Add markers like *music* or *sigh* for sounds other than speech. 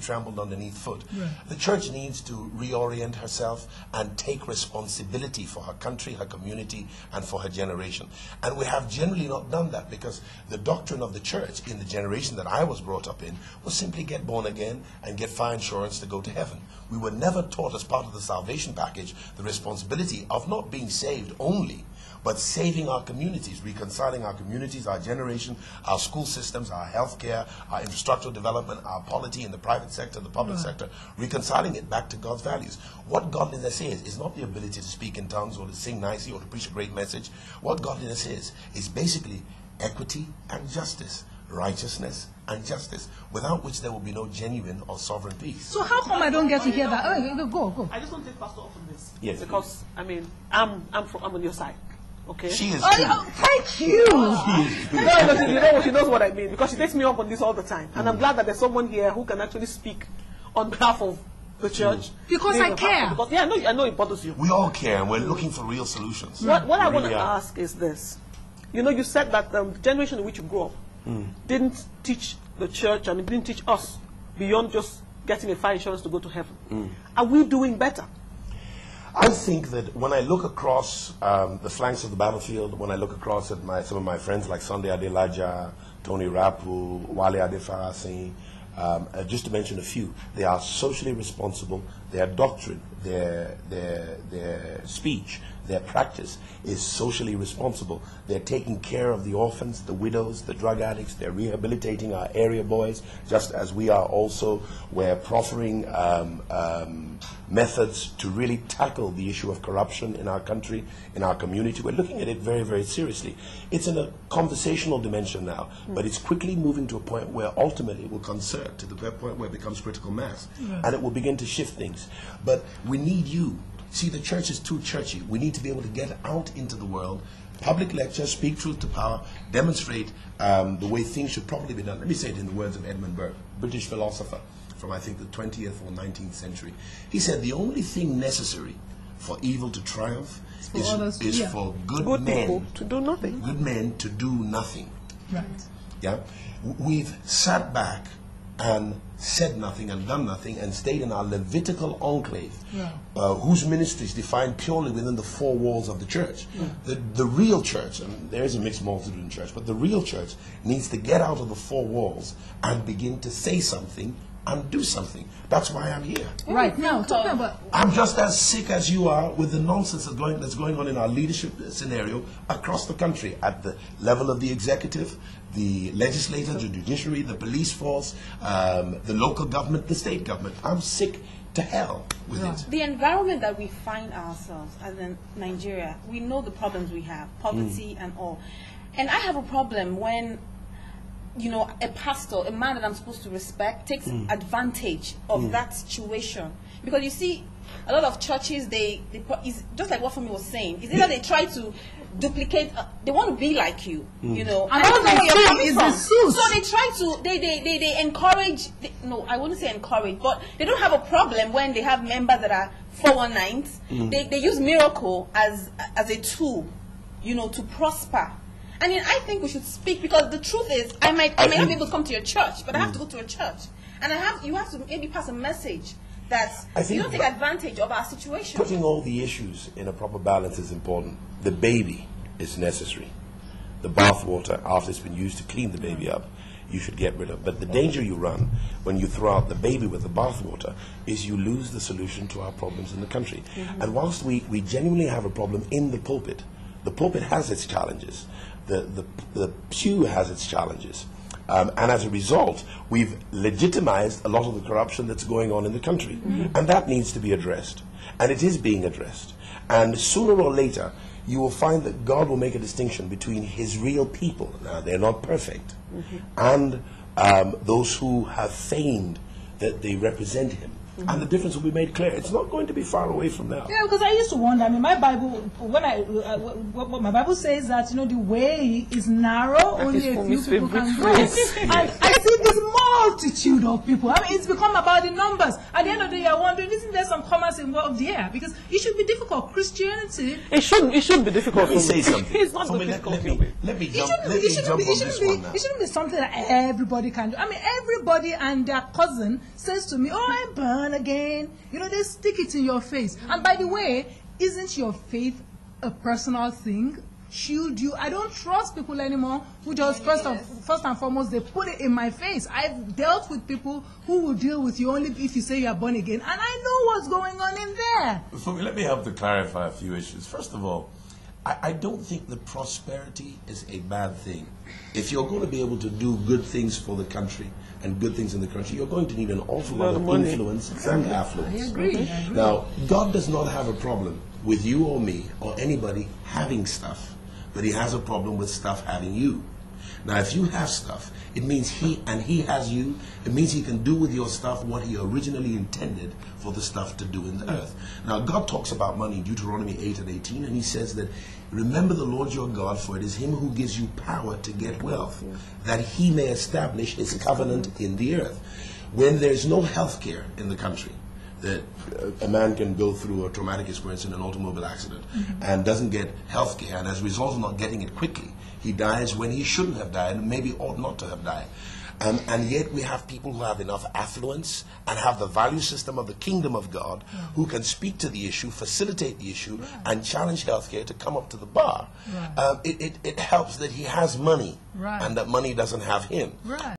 trampled underneath foot. The church needs to reorient herself and take responsibility for her country, her community, and for her generation. And we have generally not done that because the doctrine of the church in the generation that I was brought up in was simply get born again and get fire insurance to go to heaven. We were never taught as part of the salvation package the responsibility of not being saved only, but saving our communities, reconciling our communities, our generation, our school systems, our healthcare, our infrastructural development, our polity in the private sector, the public sector, reconciling it back to God's values. What godliness is, is not the ability to speak in tongues or to sing nicely or to preach a great message. What godliness is, is basically equity and justice, righteousness and justice, without which there will be no genuine or sovereign peace. So how come I don't get to hear that? Oh, go, go. I just want to take Pastor off on this. Yes, Because, I mean, I'm, I'm, from, I'm on your side. Okay? She is Oh, too. thank you. *laughs* no, no, she, you know, she knows what I mean because she takes me up on this all the time. And I'm mm. glad that there's someone here who can actually speak on behalf of the mm. church. Because Being I a pastor. care. Because, yeah, I know, I know it bothers you. We all care and we're looking for real solutions. What, what I We want to are. ask is this. You know, you said that um, the generation in which you grew up mm. didn't teach the church, I mean, didn't teach us beyond just getting a fire insurance to go to heaven. Are we doing better? I think that when I look across um, the flanks of the battlefield, when I look across at my, some of my friends like Sunday Adelaja, Tony Rapu, Wale Adefarasin, um, uh, just to mention a few, they are socially responsible. Their doctrine, their, their, their speech, their practice is socially responsible. They're taking care of the orphans, the widows, the drug addicts. They're rehabilitating our area boys, just as we are also. We're proffering um, um, methods to really tackle the issue of corruption in our country, in our community. We're looking at it very, very seriously. It's in a conversational dimension now, but it's quickly moving to a point where ultimately it will concert to the point where it becomes critical mass. And it will begin to shift things. But we need you. See, the church is too churchy. We need to be able to get out into the world, public lecture, speak truth to power, demonstrate um, the way things should probably be done. Let me say it in the words of Edmund Burke, British philosopher from I think the 20th or 19th century. He said the only thing necessary for evil to triumph for is, others is yeah. for good, Good men to do nothing. good men to do nothing. Right. Yeah, we've sat back and said nothing and done nothing and stayed in our Levitical enclave, Yeah. uh, whose ministry is defined purely within the four walls of the church. The, the real church, and there is a mixed multitude in church, but the real church needs to get out of the four walls and begin to say something and do something. That's why I'm here. Right. Now, talking about I'm just as sick as you are with the nonsense that's going, that's going on in our leadership scenario across the country at the level of the executive, the legislature, the judiciary, the police force, um, the local government, the state government. I'm sick to hell with it. the environment that we find ourselves as in Nigeria, we know the problems we have, poverty and all. And I have a problem when, you know, a pastor, a man that I'm supposed to respect, takes hmm. advantage of hmm. that situation. Because you see, a lot of churches, they, they is just like what Femi was saying, is either they try to duplicate, uh, they want to be like you, hmm. you know. And that's all where they you're see coming is the from. suits. So they try to they they, they, they encourage they, no i wouldn't say encourage but they don't have a problem when they have members that are 419s they, they use miracle as as a tool you know to prosper and mean, i think we should speak because the truth is i might i, I may not be able to come to your church but i have to mm. go to a church and i have you have to maybe pass a message that you don't take advantage of our situation Putting all the issues in a proper balance is important. The baby is necessary. The bathwater, after it's been used to clean the baby up, you should get rid of. But the danger you run when you throw out the baby with the bathwater is you lose the solution to our problems in the country. Mm-hmm. And whilst we, we genuinely have a problem in the pulpit, the pulpit has its challenges. The, the, the pew has its challenges. Um, and as a result, we've legitimized a lot of the corruption that's going on in the country. And that needs to be addressed. And it is being addressed. And sooner or later, you will find that God will make a distinction between his real people, now they're not perfect, and um, those who have feigned that they represent him. And the difference will be made clear. It's not going to be far away from now. Yeah, because I used to wonder. I mean, my Bible, when I, uh, what, what my Bible says that you know the way is narrow, only is a few people can go. phrase. *laughs* And I see this multitude of people. I mean, it's become about the numbers. At the end of the day, you're wondering, isn't there some commerce involved here? Because it should be difficult. Christianity It shouldn't. It shouldn't be difficult. Let me for say something. *laughs* It's not Tommy, difficult. let for me, me. let me It jump, shouldn't, let be, me it, shouldn't jump be, on this be, one now. it shouldn't be something that everybody can do. I mean, everybody and their cousin says to me, Oh, I'm again. You know, they stick it in your face. And by the way, isn't your faith a personal thing? Should you? I don't trust people anymore who just first of first and foremost they put it in my face. I've dealt with people who will deal with you only if you say you are born again, and I know what's going on in there. So let me help to clarify a few issues. First of all, I, I don't think that prosperity is a bad thing. If you're going to be able to do good things for the country and good things in the country, you're going to need an awful lot of money. influence and affluence. I agree. I agree. Now, God does not have a problem with you or me or anybody having stuff, but He has a problem with stuff having you. Now, if you have stuff, it means He and He has you. It means He can do with your stuff what He originally intended for the stuff to do in the earth. Now, God talks about money in Deuteronomy 8 and 18, and He says that, Remember the Lord your God, for it is Him who gives you power to get wealth, that He may establish His covenant in the earth. When there's no health care in the country, that a man can go through a traumatic experience in an automobile accident mm-hmm. and doesn't get health care, and as a result of not getting it quickly, he dies when he shouldn't have died and maybe ought not to have died. Um, and yet we have people who have enough affluence and have the value system of the kingdom of God who can speak to the issue, facilitate the issue, and challenge healthcare to come up to the bar. Right. Um, it, it, it helps that he has money Right. and that money doesn't have him. Right.